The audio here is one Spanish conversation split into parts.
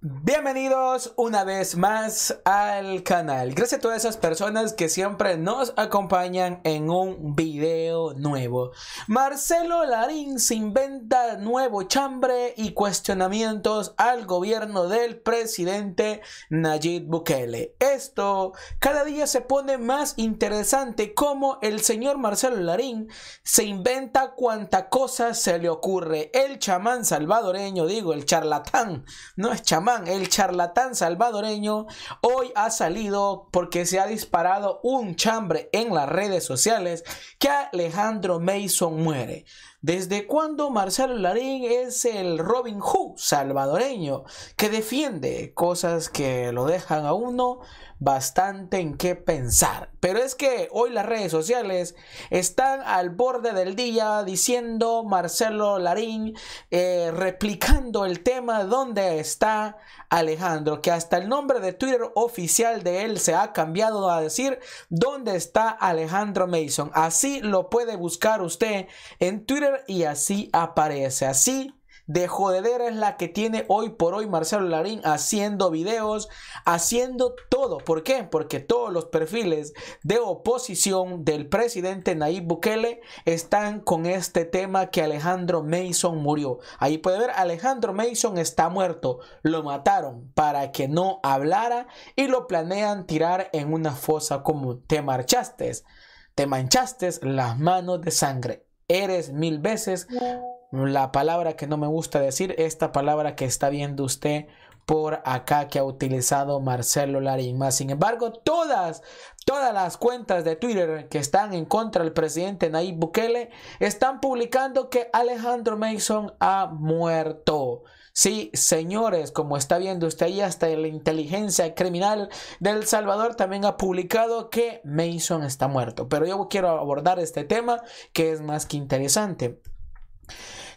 Bienvenidos una vez más al canal. Gracias a todas esas personas que siempre nos acompañan en un video nuevo. Marcelo Larín se inventa nuevo chambre y cuestionamientos al gobierno del presidente Nayib Bukele. Esto cada día se pone más interesante como el señor Marcelo Larín se inventa cuanta cosa se le ocurre. El chamán salvadoreño, digo, el charlatán, no es chamán el charlatán salvadoreño, hoy ha salido porque se ha disparado un chambre en las redes sociales que Alejandro Mason muere. ¿Desde cuándo Marcelo Larín es el Robin Hood salvadoreño que defiende cosas que lo dejan a uno bastante en qué pensar? Pero es que hoy las redes sociales están al borde del día diciendo Marcelo Larín eh, replicando el tema donde está Alejandro, que hasta el nombre de Twitter oficial de él se ha cambiado a decir dónde está Alejandro Mason. Así lo puede buscar usted en Twitter y así aparece. Así de jodedera es la que tiene hoy por hoy Marcelo Larín haciendo videos, haciendo todo. ¿Por qué? Porque todos los perfiles de oposición del presidente Nayib Bukele están con este tema que Alejandro Mason murió. Ahí puede ver, Alejandro Mason está muerto. Lo mataron para que no hablara y lo planean tirar en una fosa como te marchaste. Te manchaste las manos de sangre eres mil veces. La palabra que no me gusta decir, esta palabra que está viendo usted por acá que ha utilizado Marcelo Larín. Más sin embargo, todas, todas las cuentas de Twitter que están en contra del presidente Nayib Bukele están publicando que Alejandro Mason ha muerto. Sí, señores, como está viendo usted ahí, hasta la inteligencia criminal del Salvador también ha publicado que Mason está muerto. Pero yo quiero abordar este tema que es más que interesante.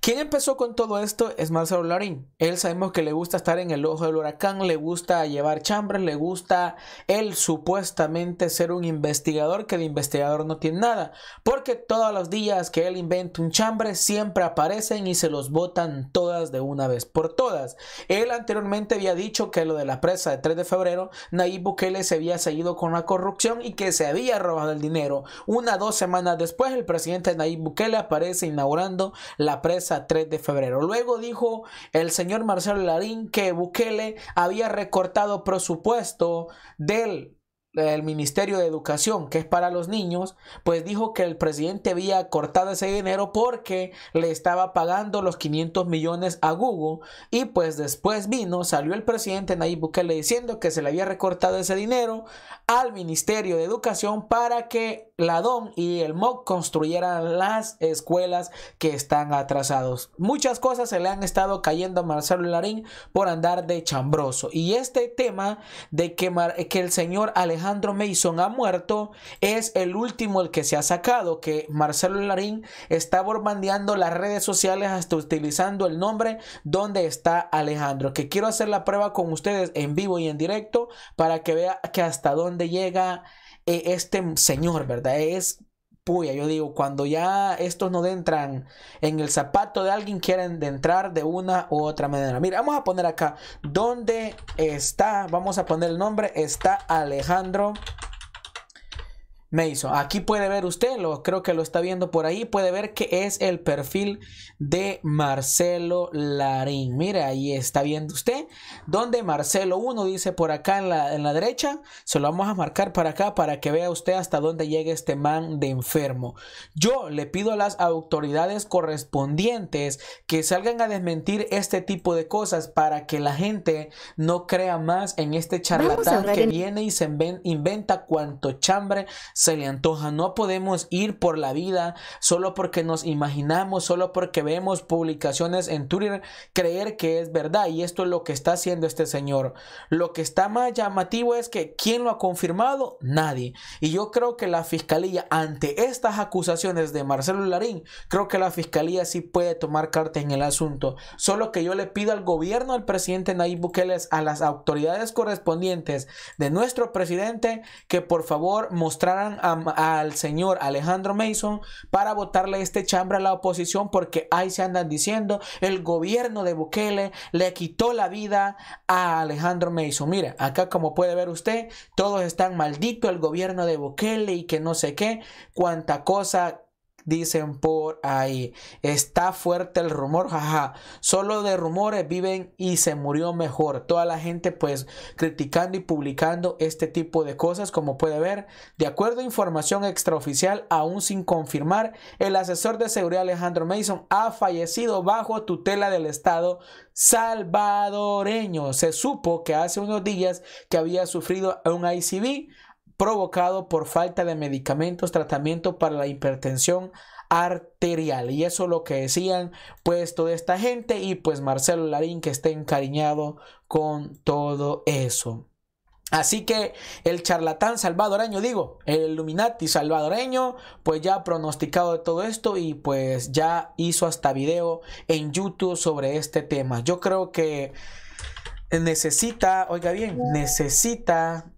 ¿Quién empezó con todo esto? Es Marcelo Larín. Él sabemos que le gusta estar en el ojo del huracán, le gusta llevar chambres, le gusta él supuestamente ser un investigador que de investigador no tiene nada. Porque todos los días que él inventa un chambre siempre aparecen y se los botan todas de una vez por todas. Él anteriormente había dicho que lo de la presa de 3 de febrero, Nayib Bukele se había seguido con la corrupción y que se había robado el dinero. Una dos semanas después el presidente Nayib Bukele aparece inaugurando la presa a 3 de febrero. Luego dijo el señor Marcelo Larín que Bukele había recortado presupuesto del el Ministerio de Educación, que es para los niños, pues dijo que el presidente había cortado ese dinero porque le estaba pagando los 500 millones a Google y pues después vino, salió el presidente Nayib Bukele diciendo que se le había recortado ese dinero al Ministerio de Educación para que la DON y el MOC construyeran las escuelas que están atrasados. Muchas cosas se le han estado cayendo a Marcelo Larín por andar de chambroso y este tema de que, que el señor Alejandro Alejandro Mason ha muerto es el último el que se ha sacado, que Marcelo Larín está bombardeando las redes sociales hasta utilizando el nombre donde está Alejandro, que quiero hacer la prueba con ustedes en vivo y en directo para que vea que hasta dónde llega eh, este señor, ¿verdad? Es puya, yo digo, cuando ya estos no entran en el zapato de alguien, quieren entrar de una u otra manera. Mira, vamos a poner acá, ¿dónde está? Vamos a poner el nombre, está Alejandro Mason. Aquí puede ver usted, lo, creo que lo está viendo por ahí, puede ver que es el perfil de Marcelo Larín. Mire, ahí está viendo usted, donde Marcelo 1 dice por acá en la, en la derecha, se lo vamos a marcar para acá para que vea usted hasta dónde llega este man de enfermo. Yo le pido a las autoridades correspondientes que salgan a desmentir este tipo de cosas para que la gente no crea más en este charlatán que viene y se inventa cuanto chambre se le antoja. No podemos ir por la vida solo porque nos imaginamos, solo porque vemos publicaciones en Twitter, creer que es verdad. Y esto es lo que está haciendo este señor. Lo que está más llamativo es que ¿quién lo ha confirmado? Nadie. Y yo creo que la fiscalía, ante estas acusaciones de Marcelo Larín, creo que la fiscalía sí puede tomar carta en el asunto. Solo que yo le pido al gobierno, al presidente Nayib Bukele, a las autoridades correspondientes de nuestro presidente, que por favor mostraran al señor Alejandro Mason para votarle este chambre a la oposición porque ahí se andan diciendo el gobierno de Bukele le quitó la vida a Alejandro Mason. Mira, acá como puede ver usted, todos están malditos el gobierno de Bukele y que no sé qué, cuánta cosa dicen por ahí. Está fuerte el rumor, jaja. Solo de rumores viven y se murió mejor. Toda la gente pues criticando y publicando este tipo de cosas como puede ver. De acuerdo a información extraoficial, aún sin confirmar, el asesor de seguridad Alejandro Mason ha fallecido bajo tutela del Estado salvadoreño. Se supo que hace unos días que había sufrido un ICV provocado por falta de medicamentos, tratamiento para la hipertensión arterial. Y eso es lo que decían pues toda esta gente y pues Marcelo Larín que está encariñado con todo eso. Así que el charlatán salvadoreño, digo, el Illuminati salvadoreño, pues ya ha pronosticado de todo esto y pues ya hizo hasta video en YouTube sobre este tema. Yo creo que necesita, oiga bien, necesita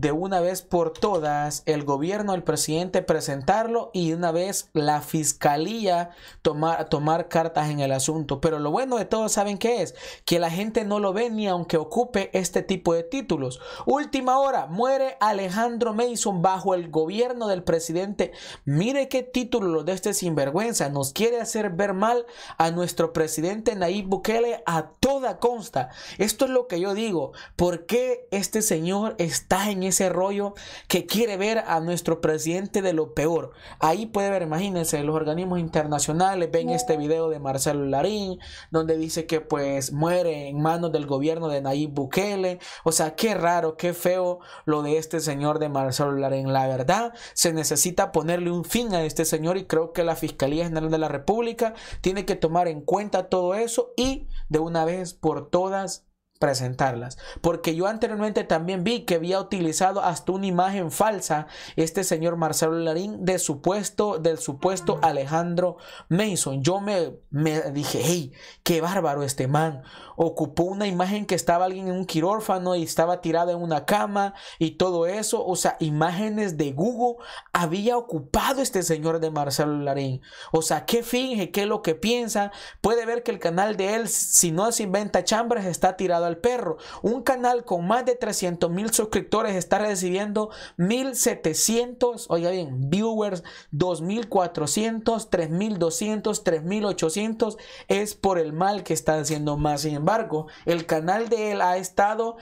de una vez por todas el gobierno, el presidente presentarlo y una vez la fiscalía tomar, tomar cartas en el asunto. Pero lo bueno de todo, ¿saben qué es? Que la gente no lo ve ni aunque ocupe este tipo de títulos. Última hora, muere Alejandro Mason bajo el gobierno del presidente. Mire qué título de este sinvergüenza. Nos quiere hacer ver mal a nuestro presidente Nayib Bukele a toda consta. Esto es lo que yo digo. ¿Por qué este señor está en ese rollo que quiere ver a nuestro presidente de lo peor. Ahí puede ver, imagínense, los organismos internacionales ven este video de Marcelo Larín, donde dice que pues muere en manos del gobierno de Nayib Bukele. O sea, qué raro, qué feo lo de este señor de Marcelo Larín. La verdad, se necesita ponerle un fin a este señor y creo que la Fiscalía General de la República tiene que tomar en cuenta todo eso y de una vez por todas presentarlas. Porque yo anteriormente también vi que había utilizado hasta una imagen falsa este señor Marcelo Larín de supuesto, del supuesto Alejandro Mason. Yo me, me dije, hey, qué bárbaro este man ocupó una imagen que estaba alguien en un quirófano y estaba tirado en una cama y todo eso, o sea, imágenes de Google había ocupado este señor de Marcelo Larín. O sea, ¿qué finge? ¿Qué es lo que piensa? Puede ver que el canal de él, si no se inventa chambres, está tirado al perro. Un canal con más de 300 mil suscriptores está recibiendo 1700, oiga bien, viewers, 2400, 3200, 3800, es por el mal que está haciendo más. Sin embargo, el canal de él ha estado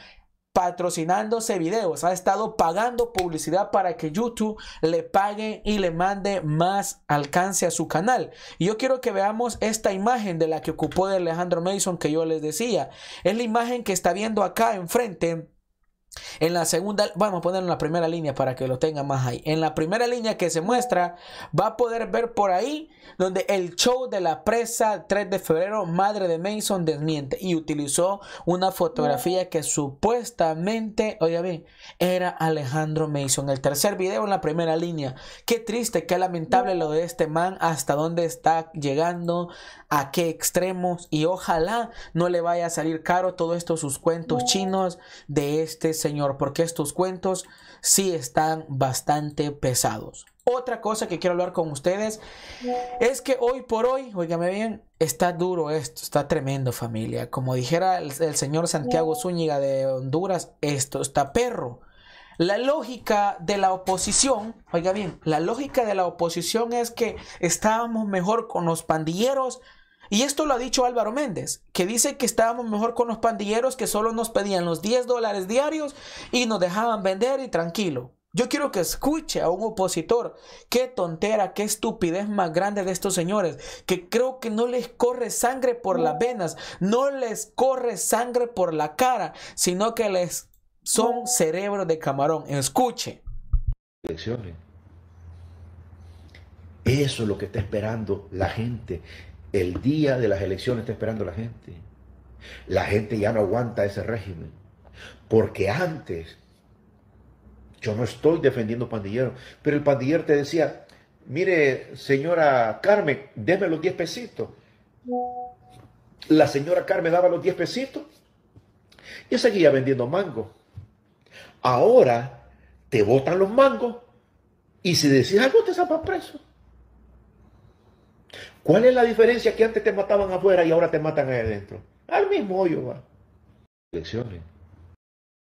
patrocinándose videos, ha estado pagando publicidad para que YouTube le pague y le mande más alcance a su canal. Y yo quiero que veamos esta imagen de la que ocupó de Alejandro Mason que yo les decía. Es la imagen que está viendo acá enfrente en la segunda, vamos a poner en la primera línea para que lo tenga más ahí. En la primera línea que se muestra, va a poder ver por ahí donde el show de la presa 3 de febrero, madre de Mason, desmiente y utilizó una fotografía que supuestamente, oiga bien, era Alejandro Mason. El tercer video en la primera línea. Qué triste, qué lamentable lo de este man, hasta dónde está llegando, a qué extremos y ojalá no le vaya a salir caro todo esto sus cuentos chinos de este señor, porque estos cuentos sí están bastante pesados. Otra cosa que quiero hablar con ustedes es que hoy por hoy, oígame bien, está duro esto, está tremendo familia. Como dijera el, el señor Santiago Zúñiga de Honduras, esto está perro. La lógica de la oposición, oiga bien, la lógica de la oposición es que estábamos mejor con los pandilleros y esto lo ha dicho Álvaro Méndez, que dice que estábamos mejor con los pandilleros que solo nos pedían los 10 dólares diarios y nos dejaban vender y tranquilo. Yo quiero que escuche a un opositor. Qué tontera, qué estupidez más grande de estos señores. Que creo que no les corre sangre por las venas, no les corre sangre por la cara, sino que les son cerebro de camarón. Escuche. Elecciones. Eso es lo que está esperando la gente el día de las elecciones está esperando la gente. La gente ya no aguanta ese régimen. Porque antes, yo no estoy defendiendo pandilleros, pero el pandillero te decía, mire, señora Carmen, déme los 10 pesitos. La señora Carmen daba los 10 pesitos y seguía vendiendo mango. Ahora te botan los mangos Y si decís algo, te zapas preso. ¿Cuál es la diferencia que antes te mataban afuera y ahora te matan ahí adentro? Al mismo hoyo va. Elecciones.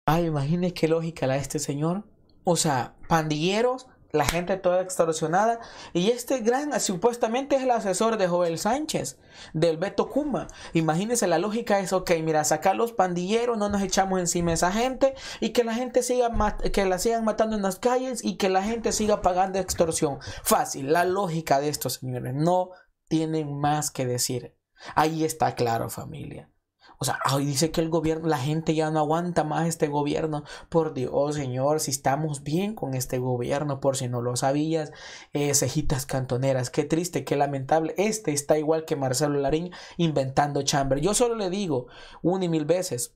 Ay, imagínese qué lógica la de este señor. O sea, pandilleros, la gente toda extorsionada. Y este gran, supuestamente es el asesor de Joel Sánchez, del Beto Kuma. Imagínense, la lógica es, ok, mira, sacar los pandilleros, no nos echamos encima a esa gente y que la gente siga, que la sigan matando en las calles y que la gente siga pagando extorsión. Fácil, la lógica de estos señores. No tienen más que decir. Ahí está claro, familia. O sea, hoy dice que el gobierno, la gente ya no aguanta más este gobierno. Por Dios, Señor, si estamos bien con este gobierno, por si no lo sabías, eh, cejitas cantoneras, qué triste, qué lamentable. Este está igual que Marcelo Larín inventando chamber. Yo solo le digo una y mil veces,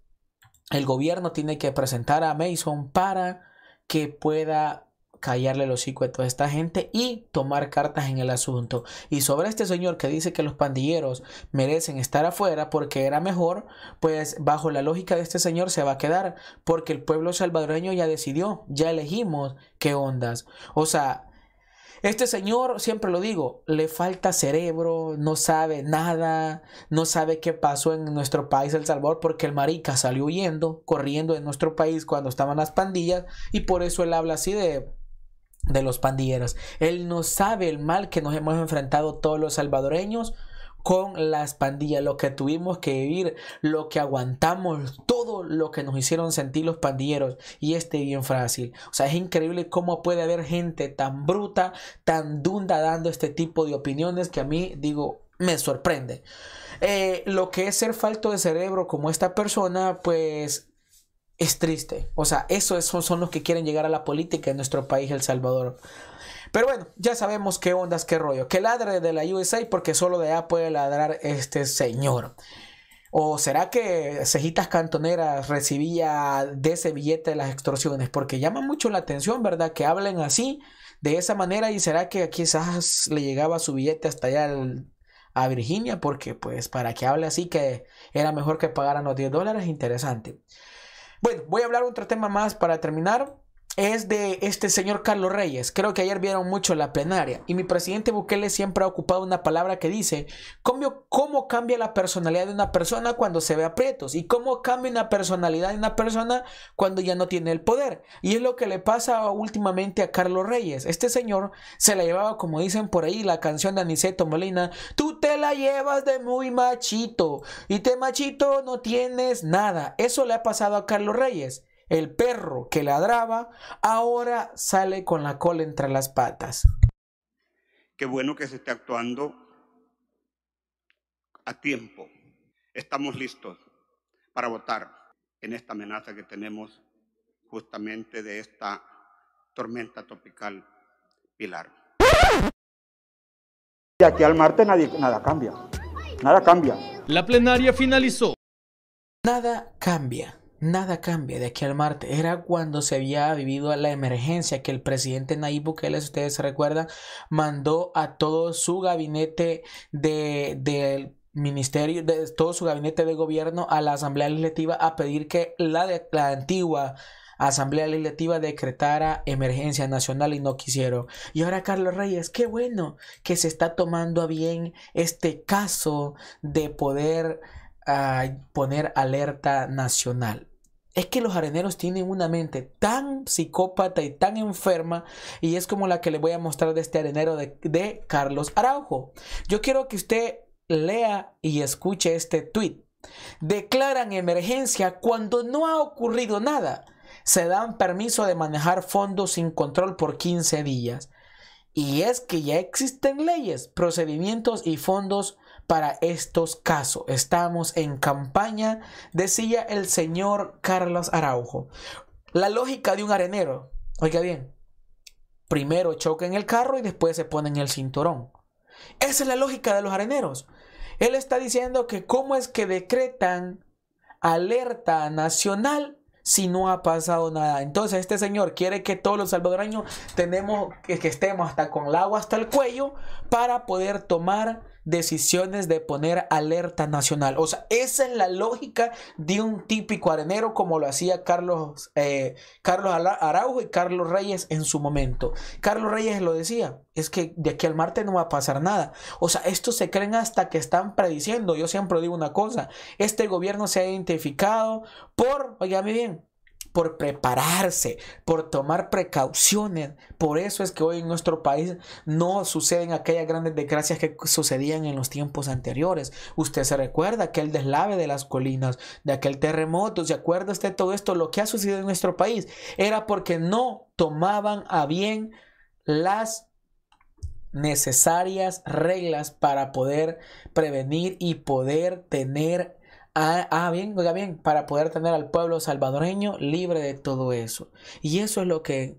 el gobierno tiene que presentar a Mason para que pueda callarle los hocico a toda esta gente y tomar cartas en el asunto. Y sobre este señor que dice que los pandilleros merecen estar afuera porque era mejor, pues bajo la lógica de este señor se va a quedar porque el pueblo salvadoreño ya decidió, ya elegimos qué ondas. O sea, este señor, siempre lo digo, le falta cerebro, no sabe nada, no sabe qué pasó en nuestro país, El Salvador, porque el marica salió huyendo, corriendo de nuestro país cuando estaban las pandillas y por eso él habla así de de los pandilleros. Él no sabe el mal que nos hemos enfrentado todos los salvadoreños con las pandillas, lo que tuvimos que vivir, lo que aguantamos, todo lo que nos hicieron sentir los pandilleros y este bien fácil. O sea, es increíble cómo puede haber gente tan bruta, tan dunda dando este tipo de opiniones que a mí digo, me sorprende. Eh, lo que es ser falto de cerebro como esta persona, pues es triste. O sea, esos son los que quieren llegar a la política en nuestro país, El Salvador. Pero bueno, ya sabemos qué ondas, qué rollo. Que ladre de la USA porque solo de A puede ladrar este señor. ¿O será que Cejitas Cantoneras recibía de ese billete las extorsiones? Porque llama mucho la atención, ¿verdad? Que hablen así, de esa manera. ¿Y será que quizás le llegaba su billete hasta allá a Virginia? Porque pues para que hable así que era mejor que pagaran los 10 dólares, interesante. Bueno, voy a hablar otro tema más para terminar es de este señor Carlos Reyes. Creo que ayer vieron mucho la plenaria y mi presidente Bukele siempre ha ocupado una palabra que dice cómo, cómo cambia la personalidad de una persona cuando se ve aprietos y cómo cambia una personalidad de una persona cuando ya no tiene el poder. Y es lo que le pasa últimamente a Carlos Reyes. Este señor se la llevaba, como dicen por ahí, la canción de Aniceto Molina, tú te la llevas de muy machito y te machito no tienes nada. Eso le ha pasado a Carlos Reyes. El perro que ladraba ahora sale con la cola entre las patas. Qué bueno que se esté actuando a tiempo. Estamos listos para votar en esta amenaza que tenemos justamente de esta tormenta tropical Pilar. Y aquí al martes nadie, nada cambia. Nada cambia. La plenaria finalizó. Nada cambia. Nada cambia de aquí al martes. Era cuando se había vivido la emergencia que el presidente Nayib Bukele, si ustedes se recuerdan, mandó a todo su gabinete de, del ministerio, de todo su gabinete de gobierno a la Asamblea Legislativa a pedir que la, de, la antigua Asamblea Legislativa decretara emergencia nacional y no quisieron. Y ahora Carlos Reyes, qué bueno que se está tomando a bien este caso de poder ah, poner alerta nacional es que los areneros tienen una mente tan psicópata y tan enferma y es como la que le voy a mostrar de este arenero de, Carlos Araujo. Yo quiero que usted lea y escuche este tweet. Declaran emergencia cuando no ha ocurrido nada. Se dan permiso de manejar fondos sin control por 15 días. Y es que ya existen leyes, procedimientos y fondos para estos casos. Estamos en campaña, decía el señor Carlos Araujo. La lógica de un arenero, oiga bien, primero choca en el carro y después se pone en el cinturón. Esa es la lógica de los areneros. Él está diciendo que cómo es que decretan alerta nacional si no ha pasado nada. Entonces este señor quiere que todos los salvadoreños tenemos que, estemos hasta con el agua hasta el cuello para poder tomar decisiones de poner alerta nacional. O sea, esa es la lógica de un típico arenero como lo hacía Carlos, eh, Carlos Araujo y Carlos Reyes en su momento. Carlos Reyes lo decía, es que de aquí al martes no va a pasar nada. O sea, estos se creen hasta que están prediciendo. Yo siempre digo una cosa, este gobierno se ha identificado por, oígame bien, por prepararse, por tomar precauciones. Por eso es que hoy en nuestro país no suceden aquellas grandes desgracias que sucedían en los tiempos anteriores. Usted se recuerda aquel deslave de las colinas, de aquel terremoto, ¿se acuerda usted todo esto? Lo que ha sucedido en nuestro país era porque no tomaban a bien las necesarias reglas para poder prevenir y poder tener Ah, ah, bien, oiga bien, para poder tener al pueblo salvadoreño libre de todo eso. Y eso es lo que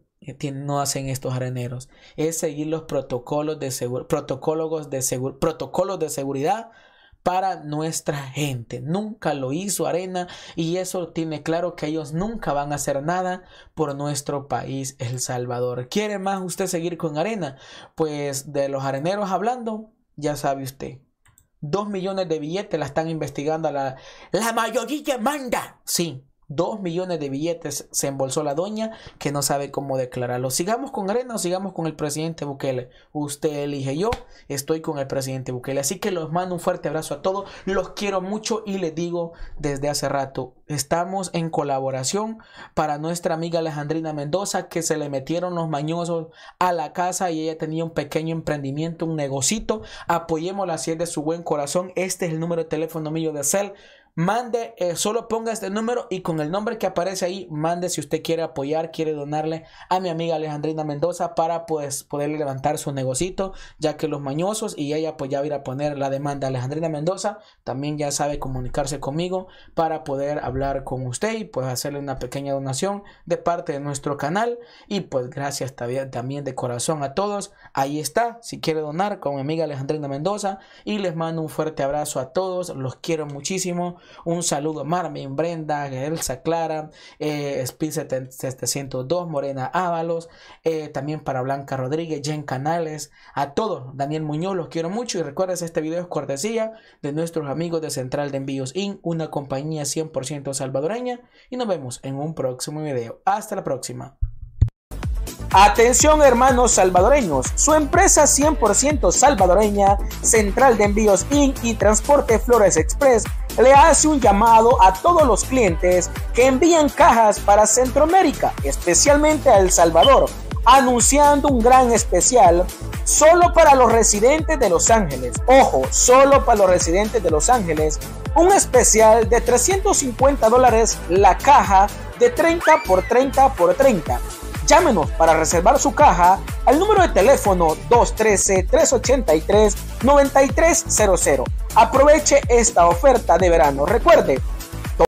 no hacen estos areneros, es seguir los protocolos de, protocolos de, protocolos de seguridad para nuestra gente. Nunca lo hizo Arena y eso tiene claro que ellos nunca van a hacer nada por nuestro país, El Salvador. ¿Quiere más usted seguir con Arena? Pues de los areneros hablando, ya sabe usted. Dos millones de billetes la están investigando la, la mayoría manda. Sí, Dos millones de billetes se embolsó la doña que no sabe cómo declararlo. Sigamos con Arena o sigamos con el presidente Bukele. Usted elige yo, estoy con el presidente Bukele. Así que los mando un fuerte abrazo a todos. Los quiero mucho y les digo desde hace rato, estamos en colaboración para nuestra amiga Alejandrina Mendoza que se le metieron los mañosos a la casa y ella tenía un pequeño emprendimiento, un negocito. Apoyémosla si es de su buen corazón. Este es el número de teléfono mío de Cel mande, eh, solo ponga este número y con el nombre que aparece ahí, mande si usted quiere apoyar, quiere donarle a mi amiga Alejandrina Mendoza para pues poder levantar su negocito, ya que los mañosos y ella pues ya va a ir a poner la demanda. Alejandrina Mendoza, también ya sabe comunicarse conmigo para poder hablar con usted y pues hacerle una pequeña donación de parte de nuestro canal. Y pues gracias también de corazón a todos, ahí está, si quiere donar con mi amiga Alejandrina Mendoza. Y les mando un fuerte abrazo a todos, los quiero muchísimo un saludo a Marvin, Brenda, Elsa Clara, eh, Speed 702, Morena Ábalos, eh, también para Blanca Rodríguez, Jen Canales, a todos, Daniel Muñoz, los quiero mucho y recuerden este video es cortesía de nuestros amigos de Central de Envíos Inc., una compañía 100% salvadoreña y nos vemos en un próximo video. Hasta la próxima. Atención hermanos salvadoreños, su empresa 100% salvadoreña, Central de Envíos Inc. y Transporte Flores Express le hace un llamado a todos los clientes que envían cajas para Centroamérica, especialmente a El Salvador, anunciando un gran especial solo para los residentes de Los Ángeles. Ojo, solo para los residentes de Los Ángeles. Un especial de 350 dólares la caja de 30 por 30 por 30 Llámenos para reservar su caja al número de teléfono 213-383-9300. Aproveche esta oferta de verano. Recuerde,